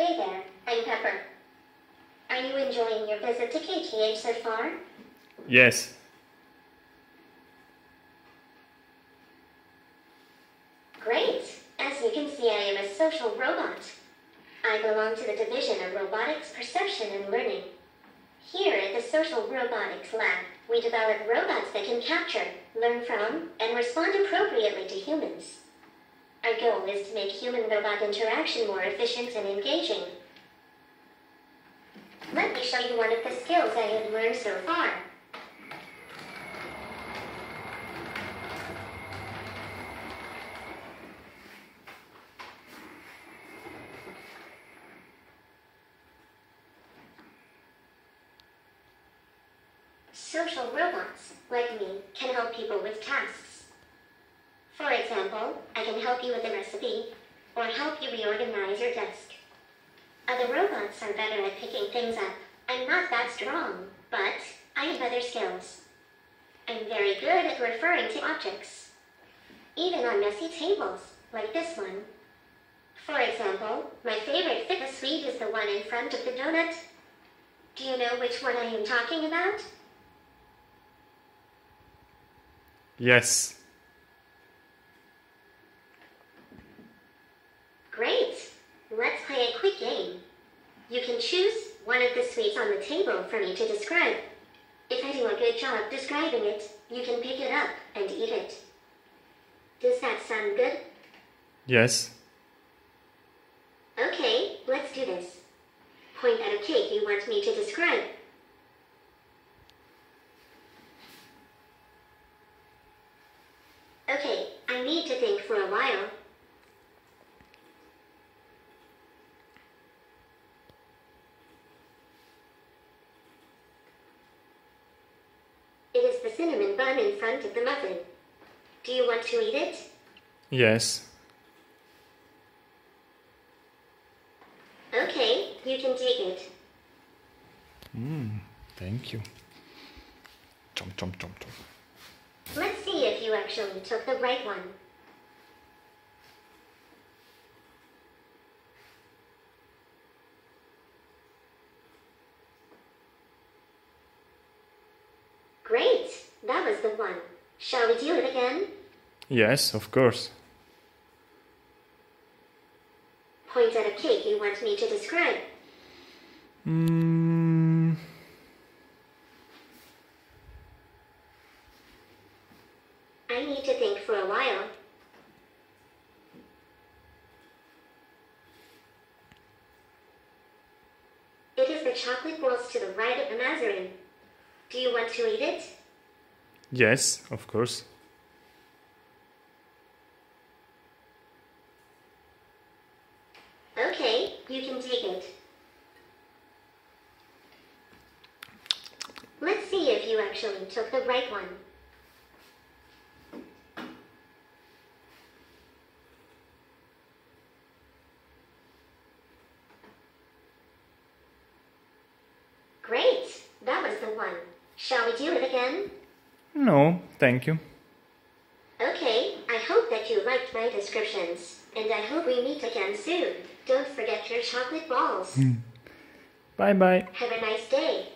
Hey there, I'm Pepper. Are you enjoying your visit to KTH so far? Yes. Great! As you can see, I am a social robot. I belong to the Division of Robotics Perception and Learning. Here at the Social Robotics Lab, we develop robots that can capture, learn from, and respond appropriately to humans. Our goal is to make human-robot interaction more efficient and engaging. Let me show you one of the skills I have learned so far. Social robots, like me, can help people with tasks. For example, I can help you with a recipe, or help you reorganize your desk. Other robots are better at picking things up. I'm not that strong, but I have other skills. I'm very good at referring to objects. Even on messy tables, like this one. For example, my favorite fitness sweet is the one in front of the donut. Do you know which one I am talking about? Yes. Great! Let's play a quick game. You can choose the sweets on the table for me to describe. If I do a good job describing it, you can pick it up and eat it. Does that sound good? Yes. Okay, let's do this. Point at a cake you want me to describe. Okay, I need to think for a while. It is the cinnamon bun in front of the muffin. Do you want to eat it? Yes. Okay, you can take it. Mmm, Thank you. Chomp, chomp, chomp, chomp. Let's see if you actually took the right one. Great! That was the one. Shall we do it again? Yes, of course. Point at a cake you want me to describe. Mm, I need to think for a while. It is the chocolate balls to the right of the Mazarin. Do you want to eat it? Yes, of course. Okay, you can take it. Let's see if you actually took the right one. Great! That was the one. Shall we do it again? No, thank you. Okay, I hope that you liked my descriptions, and I hope we meet again soon. Don't forget your chocolate balls. Hmm. Bye bye. Have a nice day.